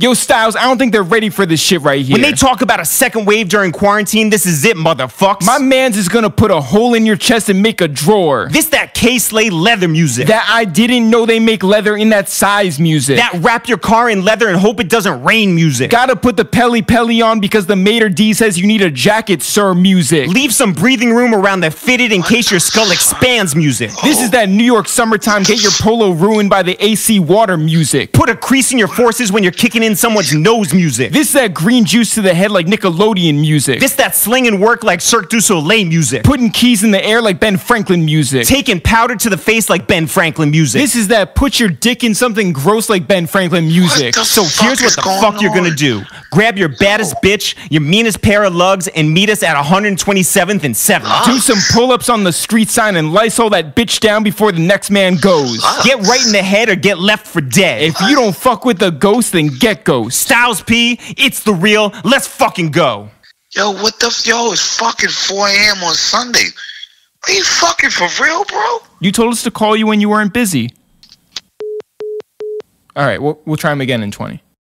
Yo, Styles, I don't think they're ready for this shit right here. When they talk about a second wave during quarantine, this is it, motherfucks. My man's is gonna put a hole in your chest and make a drawer. this that Kay Slay leather music. that I didn't know they make leather in that size music. that wrap your car in leather and hope it doesn't rain music. Gotta put the Pelle Pelle on because the maître d' says you need a jacket, sir music. Leave some breathing room around the fitted in case your skull expands music. This is that New York summertime get your polo ruined by the AC water music. Put a crease in your forces when you're kicking in someone's nose music. This is that green juice to the head like Nickelodeon music. This that slinging work like Cirque du Soleil music. putting keys in the air like Ben Franklin music. Taking powder to the face like Ben Franklin music. This is that put your dick in something gross like Ben Franklin music. so here's what the going fuck you're gonna do. Grab your baddest bitch, your meanest pair of lugs, and meet us at 127th and 7th. Do some pull-ups on the street sign and Lysol that bitch down before the next man goes. Get right in the head or get left for dead. If you don't fuck with the ghost, then get ghost. Styles P, it's the real. Let's fucking go. Yo, what the f- yo? It's fucking 4 a.m. on Sunday. Are you fucking for real, bro? You told us to call you when you weren't busy. All right, we'll, we'll try him again in 20.